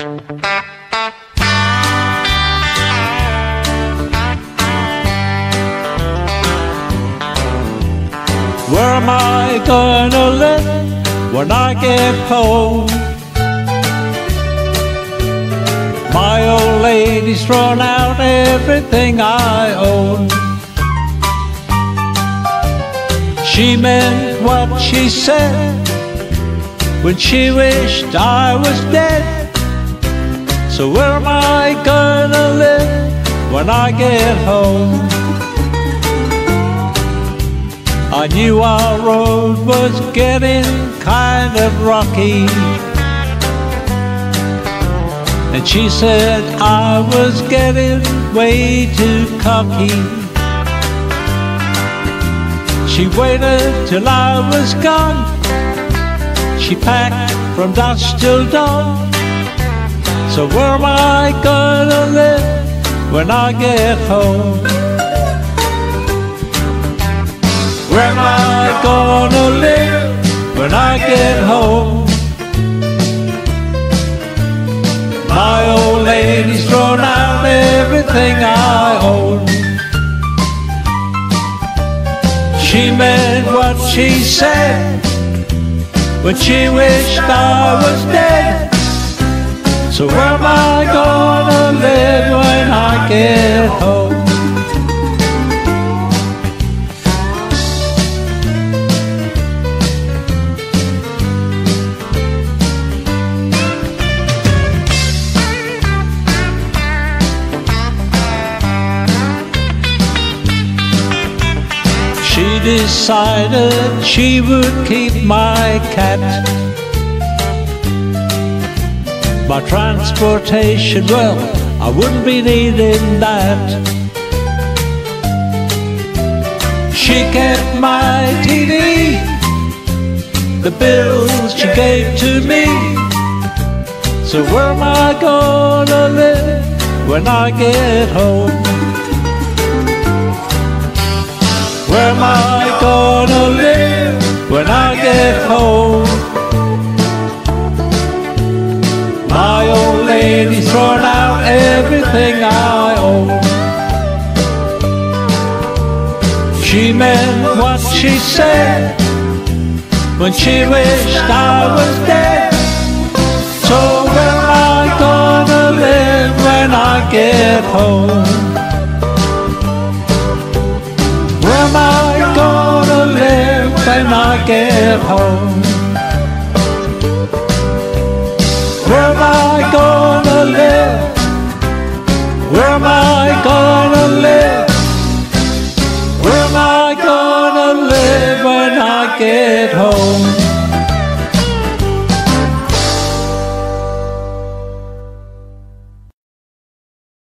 Where am I gonna live when I get home? My old lady's thrown out everything I own. She meant what she said when she wished I was dead. So where am I gonna live when I get home? I knew our road was getting kind of rocky. And she said I was getting way too cocky. She waited till I was gone. She packed from dusk till dawn. So where am I gonna live when I get home? Where am I gonna live when I get home? My old lady's thrown out everything I own. She meant what she said when she wished I was dead. So where am I gonna live when I get home? She decided she would keep my cat. My transportation, well, I wouldn't be needing that. She kept my TV, the bills she gave to me. So where am I gonna live when I get home? Where am I gonna live when I everything I own. She meant what she said when she wished I was dead. So where am I gonna live when I get home? Where am I gonna live when I get home? Where am I gonna live? Where am I gonna live when?